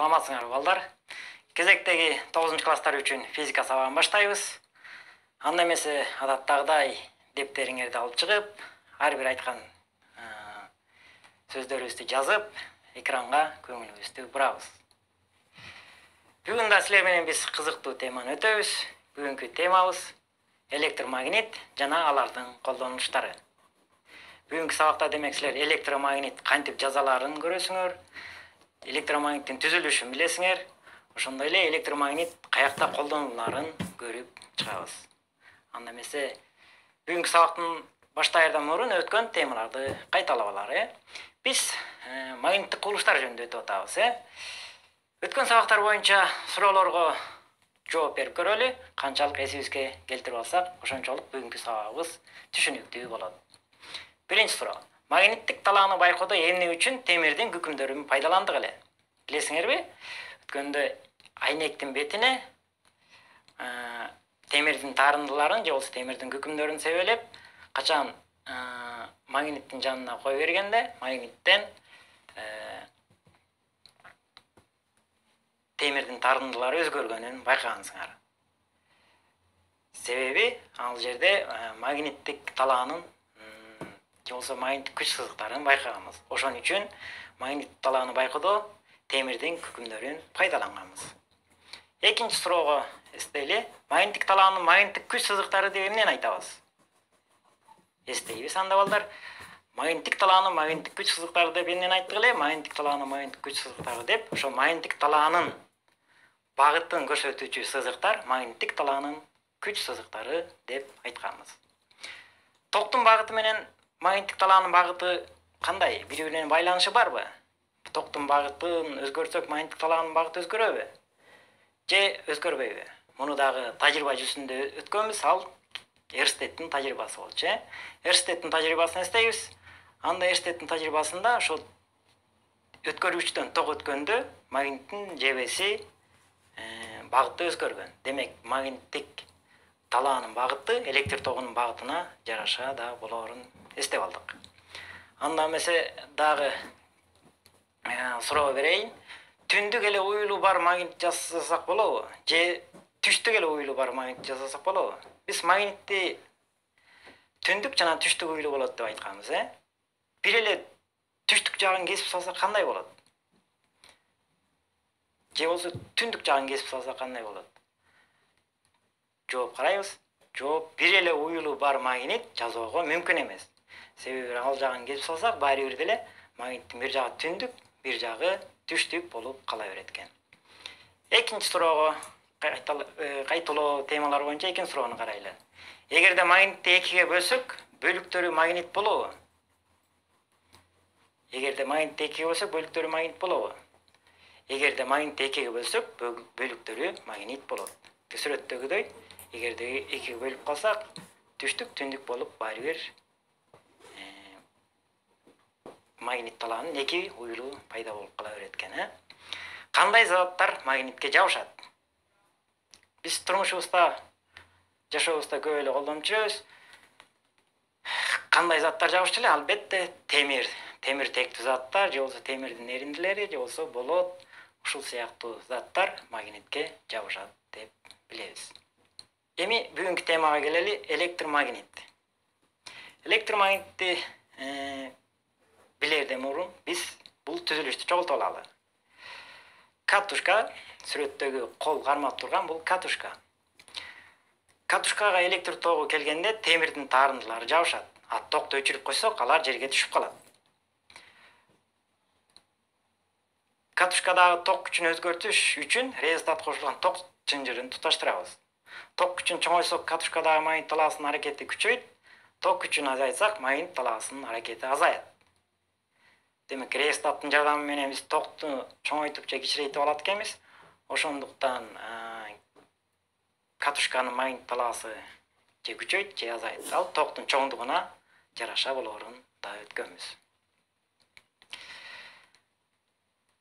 саламатсыңарбы балдар. Кезектеги тогузунчу класстар үчүн физика сабагын баштайбыз. Анда эмесе адаттагыдай дептериңерди алып чыгып ар бир айткан сөздөрүбүздү жазып экранга көңүлүбүздү бурабыз. Бүгүн да силер менен биз кызыктуу теманы өтөбүз. Бүгүнкү темабыз электромагнит жана алардын колдонулуштары бүгүнкү сабакта демек силер электромагнит кантип жазаларын көрөсүңөр электромагниттин түзүлүшүн билесиңер. Ошондой эле электромагнит каякта колдонуларын көрүп чыгабыз. Анда эмесе бүгүнкү сабактын баштаардан мурун өткөн темаларды кайталап алалы э? Биз э, магниттик кубулуштар жөнүндө өтүп атабыз э? Өткөн сабактар боюнча суроолорго жооп берип көрөлү. Канчалык эсибизге келтирип алсак ошончолук бүгүнкү сабагыбыз түшүнүктүү болот. Биринчи суроо магниттик талааны байкоодо эмне үчүн темирдин күкүмдөрүн пайдаландык эле билесиңерби өткөндө айнектин бетине темирдин таарындыларын же болбосо темирдин күкүмдөрүн себелеп качан магниттин жанына кое бергенде магниттен темирдин таарындылары өзгөргөнүн байкагансыңар себеби ал жерде магниттик талаанын же болбосо магниттик күч сызыктарын байкаганбыз ошон үчүн магниттик талааны байкоодо темирдин күкүмдөрүн пайдаланганбыз экинчи суроого эстейли магниттик талаанын магниттик күч сызыктары деп эмнени айтабыз эстейбиз анда балдар магниттик талаанын магниттик күч сызыктары деп эмнени айттык эле магниттик талаанын магниттик күч сызыктары деп ошо магниттик талаанын багытын көрсөтүүчү сызыктар магниттик талаанын күч сызыктары деп айтканбыз токтун багыты менен магниттик талаанын багыты кандай? Бири бири менен байланышы барбы? Токтун багытын өзгөртсөк магниттик талаанын багыты өзгөрөбү? Же өзгөрбөйбү? Муну дагы тажрыйба жүзүндө өткөнбүз. Ал эрстеттин тажрыйбасы болчу э? Эрстеттин тажрыйбасын эстейбиз. Анда эрстеттин тажрыйбасында ошол өткөргүчтөн ток өткөндө магниттин жебеси багыты өзгөргөн. Демек магниттик талаанын багыты электр тогунун багытына жараша да болоорун эстеп алдык анда эмесе дагы суроо берейин түндүк эле уюлу бар магнит жасасак болобу? Же түштүк эле уюлу бар магнит жасасак болобу? Биз магнитти түндүк жана түштүк уюлу болот деп айтканбыз э? Бир эле түштүк жагын кесип салсак кандай болот? Же болбосо түндүк жагын кесип салсак кандай болот? Жооп карайбыз жооп бир эле уюлу бар магнит жасоого мүмкүн эмес. Себеби ал жагын кесип салсак баары бир деле магниттин бир жагы түндүк бир жагы түштүк болуп кала берет экен. Экинчи суроого кайталоо темалар боюнча экинчи суроону карайлы. Эгерде магнитти экиге бөлсөк бөлүктөрү магнит болобу? Эгерде магнитти экиге бөлсөк бөлүктөрү магнит болобу? Эгерде магнитти экиге бөлсөк бөлүктөрү магнит болот. Сүрөттөгүдөй. Эгерде экиге бөлүп калсак түштүк түндүк болуп баары бир магнит талаанын эки уюлу пайда болуп кала берет экен э. Заттар магнитке жабышат? Биз турмушубузда жашообузда көп эле колдонуп кандай заттар жабышчу эле албетте темир темиртектүү заттар же болбосо темирдин эриндилери же болбосо болот ушул сыяктуу заттар магнитке жабышат деп билебиз. Эми бүгүнкү темага келели электромагнит электромагнитти билерден мурун биз бул түзүлүштү чогултуп алалы катушка сүрөттөгү кол кармап турган бул катушка катушкага электр тогу келгенде темирдин таарындылары жабышат а токту өчүрүп койсок алар жерге түшүп калат катушкадагы ток күчүн өзгөртүш үчүн резистат кошулган ток чынжырын туташтырабыз ток күчүн чоңойтсок катушкадагы магнит талаасынын аракети күчөйт ток күчүн азайтсак магнит талаасынын аракети азаят демек резистаттын жардамы менен биз токту чоңойтуп же кичирейтип алат экенбиз ошондуктан катушканын магнит талаасы же күчөйт же азайт ал токтун чоңдугуна жараша болоорун да өткөнбүз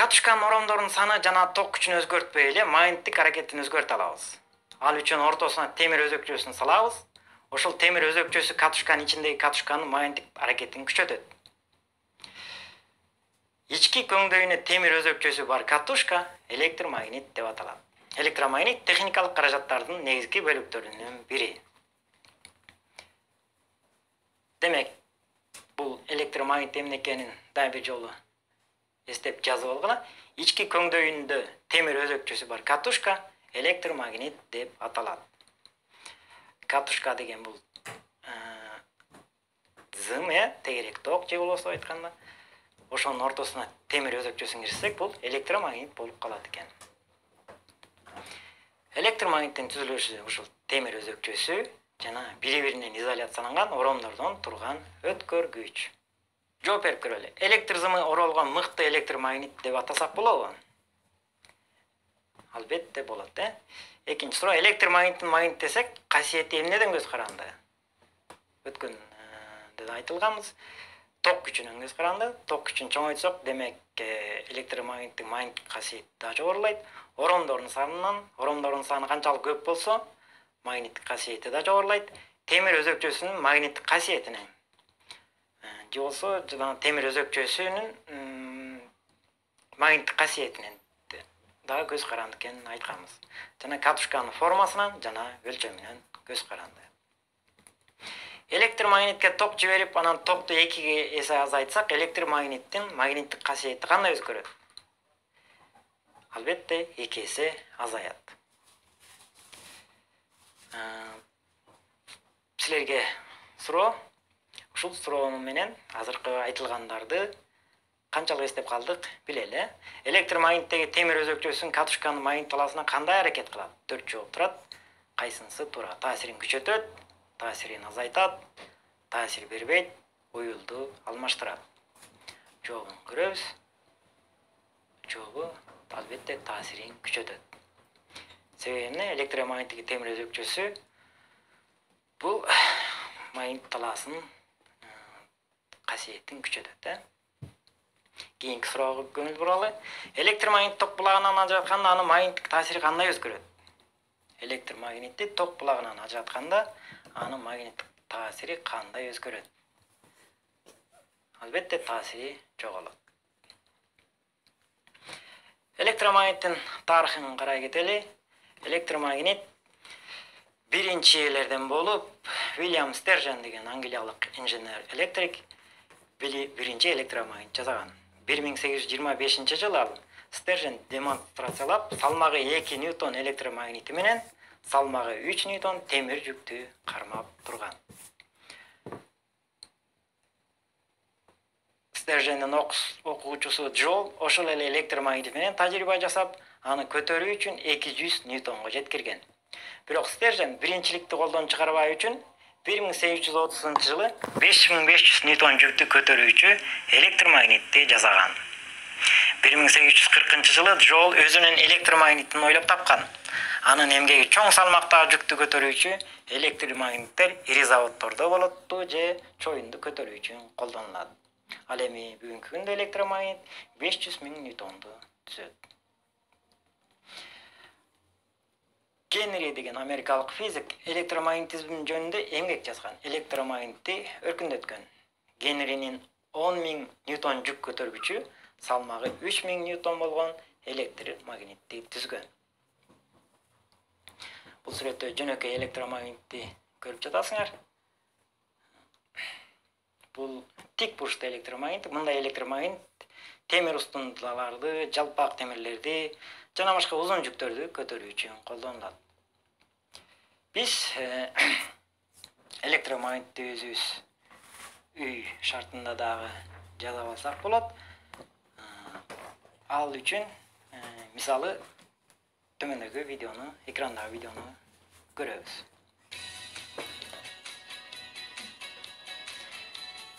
катушканын оромдорунун саны жана ток күчүн өзгөртпөй эле магниттик аракетин өзгөртө алабыз ал үчүн ортосуна темир өзөкчөсүн салабыз. Ошол темир өзөкчөсү катушканын ичиндеги катушканын магниттик аракетин күчөтөт. Ички көңдөйүнө темир өзөкчөсү бар катушка электромагнит деп аталат. Электромагнит техникалык каражаттардын негизги бөлүктөрүнүн бири. Демек бул электромагнит эмне экенин дагы бир жолу эстеп жазып алгыла ички көңдөйүндө темир өзөкчөсү бар катушка электромагнит деп аталат. Катушка деген бул зым э тегерек ток же болбосо айтканда ошонун ортосуна темир өзөкчөсүн киргизсек бул электромагнит болуп калат экен. Электромагниттин түзүлүшү ушул темир өзөкчөсү жана бири биринен изоляцияланган оромдордон турган өткөргүч. Жооп берип көрөлү электр зымы оролгон мыкты электромагнит деп атасак болобу? Албетте болот э. Экинчи суроо электромагниттин магнит десек касиети эмнеден көз каранды. Өткөн да айтылганбыз. Ток күчүнөн көз каранды. Ток күчүн чоңойтсок демек электромагниттин магниттик касиети да жогорулайт. Оромдордун санынан оромдордун саны канчалык көп болсо магниттик касиети да жогорулайт. Темир өзөкчөсүнүн магниттик касиетинен же болбосо жанагы темир өзөкчөсүнүн магниттик касиетинен дагы көз каранды экенин айтканбыз жана катушканын формасынан жана өлчөмүнөн көз каранды электромагнитке ток жиберип анан токту экиге эсе азайтсак электромагниттин магниттик касиети кандай өзгөрөт албетте эки эсе азаят силерге суроо ушул суроо менен азыркы айтылгандарды канчалык эстеп калдык билели электромагниттеги темир катушканын магнит талаасына кандай аракет кылат төрт жооп турат кайсынысы туура таасирин күчөтөт таасирин азайтат таасир бербейт уюлду алмаштырат жообун көрөбүз жообу албетте таасирин күчөтөт себеби эмне электромагниттик темир бул магнит талаасынын касиетин күчөтөт э кийинки суроого көңүл буралы. Электромагнит ток булагынан ажыратканда анын магниттик таасири кандай өзгөрөт? Электромагнитти ток булагынан ажыратканда анын магниттик таасири кандай өзгөрөт? Албетте таасири жоголот. Электромагниттин тарыхын карай кетели. Электромагнит биринчилерден болуп вильям стержен деген англиялык инженер электрик биринчи электромагнит жасаган. Бир миң сегиз жүз жыйырма бешинчи жылы ал стержен демонстрациялап салмагы эки ньютон электромагнити менен салмагы үч ньютон темир жүктү кармап турган стержендин окуучусу джол ошол эле электромагнит менен тажрыйба жасап аны көтөрүү үчүн эки жүз ньютонго жеткирген. Бирок стержен биринчиликти колдон чыгарбай үчүн бир миң сегиз жүз отузунчу жылы беш миң беш жүз ньютон жүктү көтөрүүчү электромагнитти жасаган. Бир миң сегиз жүз кыркынчы жылы джол өзүнүн электромагнитин ойлоп тапкан. Анын эмгеги чоң салмактагы жүктү көтөрүүчү электромагниттер ири заводдордо болот же чоюнду көтөрүү үчүн колдонулат. Ал эми бүгүнкү күндө электромагнит беш жүз миң ньютонду түзөт. Генри деген америкалык физик электромагнитизм жөнүндө эмгек жазган электромагнитти өркүндөткөн генринин он миң ньютон жүк көтөргүчү салмагы үч миң ньютон болгон электромагнитти түзгөн бул сүрөттө жөнөкөй электромагнитти көрүп жатасыңар. Бул тик бурчтуу электромагнит мындай электромагнит темир устундаларды жалпак темирлерди жана башка узун жүктөрдү көтөрүү үчүн колдонулат биз электромагнитти өзүбүз үй шартында дагы жасап алсак болот ал үчүн мисалы төмөндөгү видеону экрандагы видеону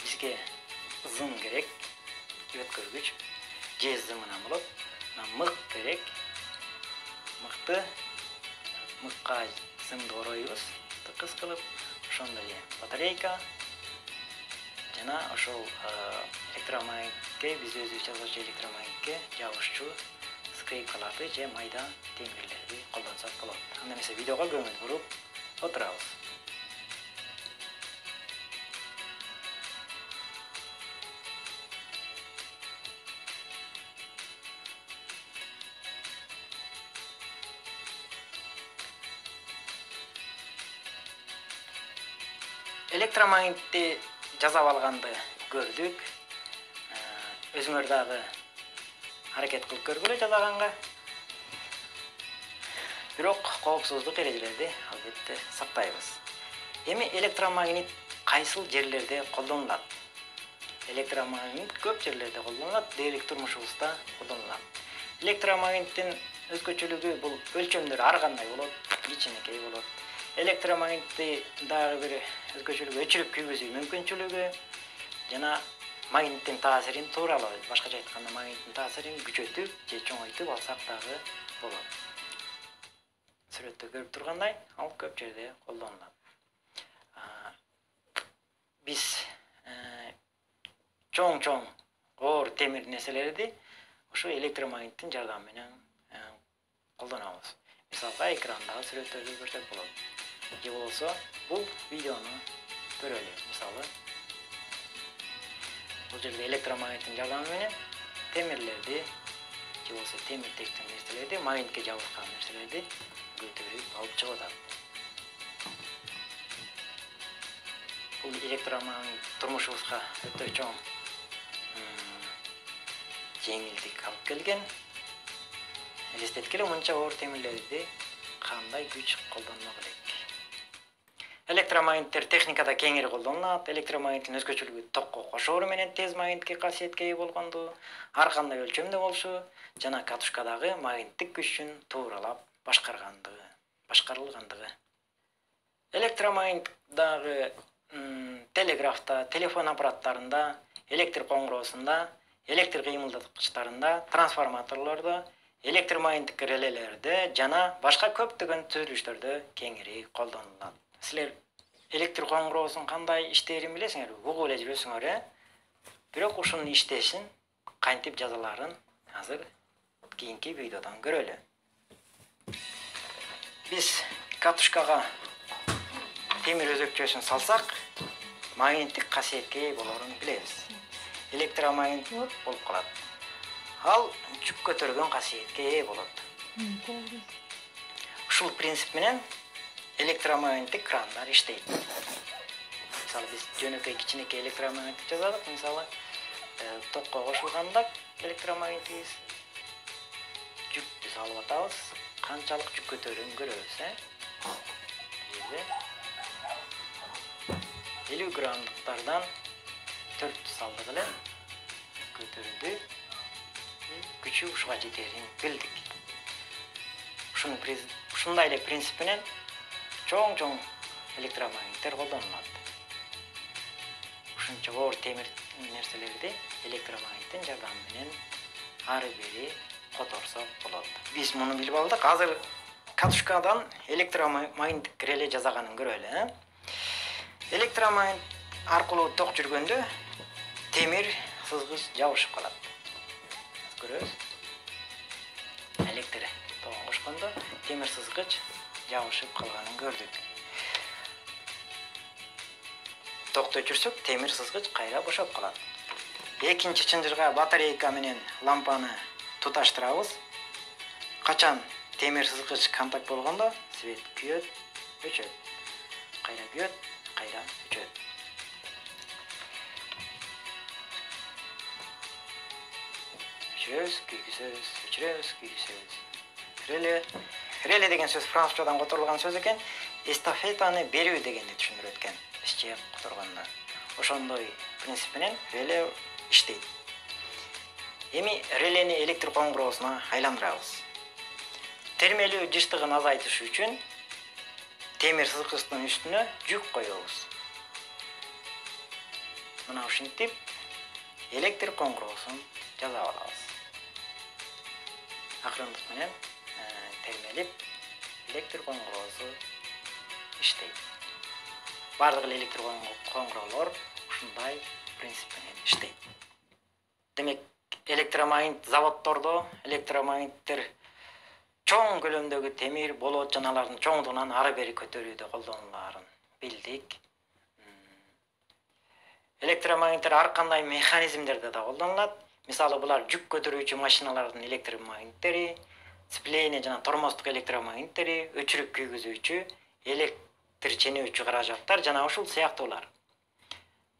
бизге зым керек өткөргүч же зымынан болот мык керек мыкты мыкка зымды ороюбуз тыкыз кылып ошондой батарейка жана ошол электромагнитке биз өзүбүз жасоочу электромагнитке жабышчу скрипкаларды же майда темирлерди колдонсок болот анда эмесе видеого көңүл буруп отурабыз электромагнитти жасап алганды көрдүк өзүңөр дагы аракет кылып көргүлө жасаганга бирок коопсуздук эрежелерди албетте сактайбыз эми электромагнит кайсыл жерлерде колдонулат электромагнит көп жерлерде колдонулат дээрлик турмушубузда колдонулат электромагниттин өзгөчөлүгү бул өлчөмдөрү ар кандай болот кичинекей болот электромагнитти дагы бир өзгөчөлүгү өчүрүп күйгүзүү мүмкүнчүлүгү жана магниттин таасирин тууралуу башкача айтканда магниттин таасирин күчөтүп же чоңойтуп алсак дагы болот сүрөттө көрүп тургандай ал көп жерде колдонулат биз чоң чоң оор темир нерселерди ушу электромагниттин жардамы менен колдонобуз мисалга экрандагы сүрөттөрдү көрсөк болот же болбосо бул видеону көрөлү мисалы бул жерде электромагниттин жардамы менен темирлерди же болбосо темиртектик нерселерди магнитке жабышкан нерселерди көтөрүп алып чыгып атат бул электромагнит турмушубузга өтө чоң жеңилдик алып келген элестеткиле мынча оор темирлерди кандай күч колдонмок элек? Электромагниттер техникада кеңири колдонулат электромагниттин өзгөчөлүгү токко кошоору менен тез магниттик касиетке ээ болгондугу ар кандай өлчөмдө болушу жана катушкадагы магниттик күчүн тууралап башкаргандыгы башкарылгандыгы. Электромагнит дагы телеграфта телефон аппараттарында электр коңгуроосунда электр кыймылдаткычтарында трансформаторлордо электромагниттик релелерде жана башка көптөгөн түзүлүштөрдө кеңири колдонулат силер электр коңгуроосунун кандай иштээрин билесиңерби угуп эле жүрөсүңөр э бирок ушунун иштешин кантип жазаларын азыр кийинки видеодон көрөлү биз катушкага темир өзөкчөсүн салсак магниттик касиетке ээ болоорун билебиз электромагнит болуп калат ал жүк көтөргөн касиетке ээ болот ушул принцип менен электромагниттик крандар иштейт. Мисалы биз жөнөкөй кичинекей электромагниттик жасадык. Мисалы токко кошулганда электромагнитибиз жүктү салып атабыз. Канчалык жүк көтөрүүнү көрөбүз э? Жерде элүү граммдыктардан төрт салдык эле көтөрүлдү күчү ушуга жетерин билдик ушуну ушундай эле принцип менен чоң чоң электромагниттер колдонулат ушунча оор темир нерселерди электромагниттин жардамы менен ары бери которсок болот биз муну билип алдык азыр катушкадан электромагниттик реле жасаганын көрөлү э электромагнит аркылуу ток жүргөндө темир сызгыч жабышып калат көрөбүз электр тогун кошкондо темир сызгыч жабышып калганын көрдүк токто өчүрсөк темир сызгыч кайра бошоп калат экинчи чынжырга батарейка менен лампаны туташтырабыз качан темир сызгыч контакт болгондо свет күйөт өчөт кайра күйөт кайра өчөт өчүрөбүз күйгүзөбүз өчүрөбүз күйгүзөбүз реле реле деген сөз французчадан которулган сөз экен эстафетаны берүү дегенди түшүндүрөт экен бизче которгондо ошондой принцип менен реле иштейт эми релени электр коңгуроосуна айландырабыз. Термелүү жыштыгын азайтыш үчүн темир сызгычтын үстүнө жүк коебуз мына ушинтип электр коңгуроосун жасап алабыз. Акырындык менен термелип электр коңгуроосу иштейт баардык эле электр коңгуроолор ушундай принцип менен иштейт демек электромагнит заводдордо электромагниттер чоң көлөмдөгү темир болот жана алардын чоңдугунан ары бери көтөрүүдө колдонулаарын билдик электромагниттер ар кандай механизмдерде да колдонулат мисалы булар жүк көтөрүүчү машиналардын электромагниттери сцепление жана тормоздук электромагниттери өчүрүп күйгүзүүчү ченөөчү каражаттар жана ушул сыяктуулар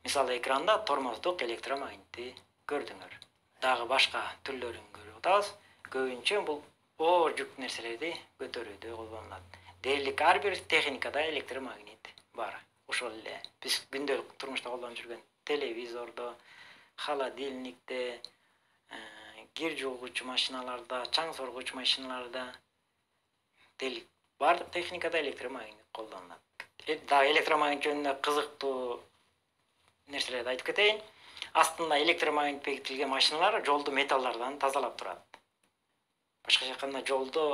мисалы экранда тормоздук электромагнитти көрдүңөр дагы башка түрлөрүн көрүп атабыз көбүнчө бул оор жүк нерселерди көтөрүүдө колдонулат дээрлик ар бир техникада электромагнит бар ошол эле биз күндөлүк турмушта колдонуп жүргөн телевизордо холодильникте кир жуугучу машиналарда чаң соргуч машиналарда баардык техникада электромагнит колдонулат дагы электромагнит жөнүндө кызыктуу нерселерди айтып кетейин астында электромагнит бекитилген машиналар жолду металлдардан тазалап турат башкача айтканда жолдо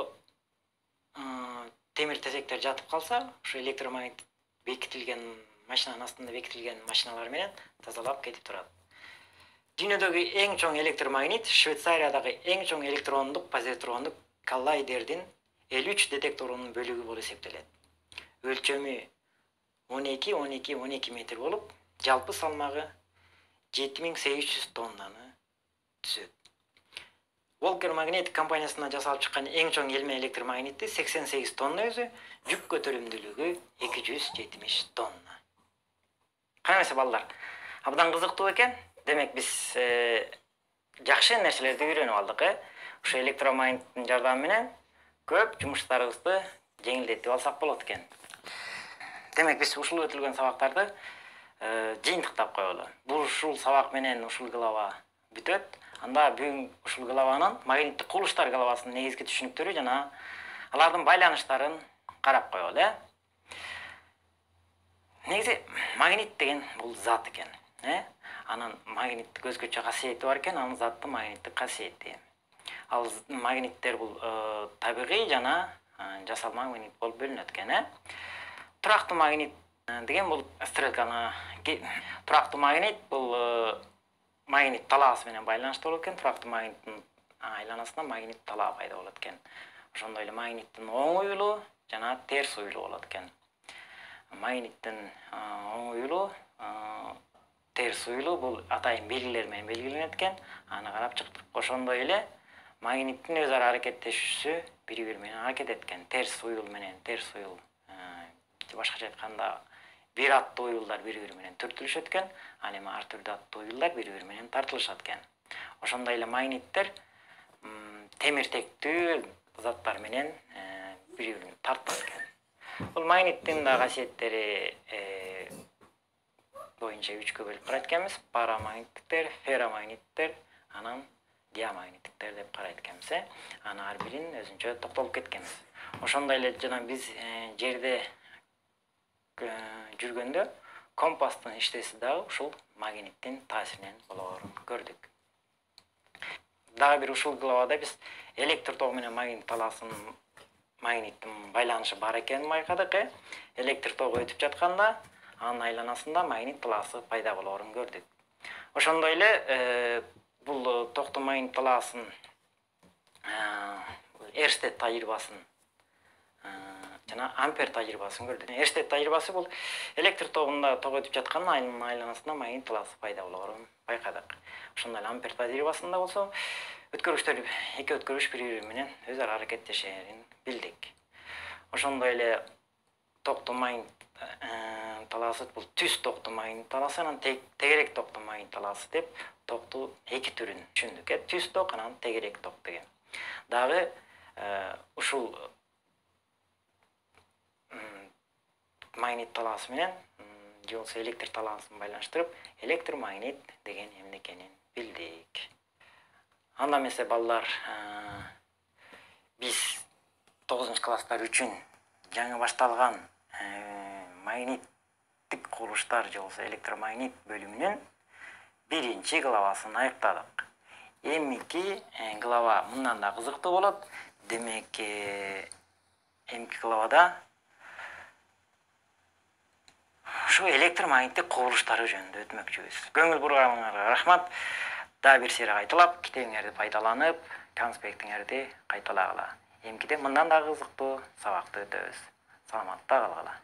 темир тезектер жатып калса ошо электромагнит бекитилген машинанын астында бекитилген машиналар менен тазалап кетип турат дүйнөдөгү эң чоң электромагнит швейцариядагы эң чоң электрондук позитрондук коллайдердин элүү үч детекторунун бөлүгү болуп эсептелет. Өлчөмү он эки он эки он эки метр болуп жалпы салмагы жети миң сегиз жүз тоннаны түзөт. Волкер магнит компаниясынан жасалып чыккан эң чоң элме электромагнити сексен сегиз тонна өзү жүк көтөрүмдүүлүгү эки жүз жетимиш тонна. Эмесе балдар? Абдан кызыктуу экен? Демек биз жакшы нерселерди үйрөнүп алдык э ошо электромагниттин жардамы менен көп жумуштарыбызды жеңилдетип алсак болот экен демек биз ушул өтүлгөн сабактарды жыйынтыктап коелу бул ушул сабак менен ушул глава бүтөт анда бүгүн ушул главанын магниттик кубулуштар главасынын негизги түшүнүктөрү жана алардын байланыштарын карап коелу э негизи магнит деген бул зат экен э анын магниттик өзгөчө касиети бар экен анын заттын магниттик касиети ал магниттер бул э, табигый жана э, жасалма магнит болуп бөлүнөт экен э? Турактуу магнит э, деген бул стрелканы турактуу магнит бул магнит талаасы менен байланыштуу болот экен. Турактуу магниттин айланасында магнит талаа пайда болот экен. Ошондой эле магниттин оң уюлу жана терс уюлу болот экен. Магниттин оң уюлу терс уюлу бул атайын белгилер менен белгиленет экен аны карап чыктык. Ошондой эле магниттин өз ара аракеттешүүсү бири бири менен аракет эткен. Терс уюл менен терс уюл же башкача айтканда бир аттуу уюлдар бири бири менен түртүлүшөт экен ал эми ар түрдүү аттуу уюлдар бири бири менен тартылышат экен ошондой эле магниттер темиртектүү заттар менен бири бирин тартат экен бул магниттин да касиеттери боюнча үчкө бөлүп карайт экенбиз парамагниттиктер ферромагниттер анан диамагниттиктер деп карайт экенбиз э анан ар бирин өзүнчө токтолуп кеткенбиз ошондой эле жана биз жерде жүргөндө компастын иштеси дагы ушул магниттин таасиринен болоорун көрдүк дагы бир ушул главада биз электр тогу менен магнит талаасынын магниттин байланышы бар экенин байкадык э электр тогу өтүп жатканда анын айланасында магнит талаасы пайда болоорун көрдүк ошондой эле бул токтуу магнит талаасын эрстед тажрыйбасын жана ампер тажрыйбасын көрдүк эрстед тажрыйбасы бул электр тогунда ток өтүп жатканда анын айланасында магнит талаасы пайда болоорун байкадык ошондой эле ампер тажрыйбасында болсо өткөрүчтөр эки өткөрүч бири бири менен өз ара аракеттешерин билдик ошондой эле токтуу магнит талаасы бул түз магнит талаасы анан тегерек токтуу магнит талаасы деп токту эки түрүн түшүндүк э түз ток анан тегерек ток деген дагы ушул магнит талаасы менен же болбосо электр талаасын байланыштырып электромагнит деген эмне экенин билдик. Анда эмесе балдар биз тогузунчу класстар үчүн жаңы башталган магниттик кубулуштар же болбосо электромагнит бөлүмүнүн биринчи главасын аяктадык эмики глава мындан да кызыктуу болот. Демек эмки главада ушу электромагниттик кубулуштары жөнүндө өтмөкчүбүз. Көңүл бурганыңарга рахмат. Дагы бир сере кайталап китебиңерди пайдаланып конспектиңерди кайталагыла эмкиде мындан да кызыктуу сабакты өтөбүз. Саламатта калгыла.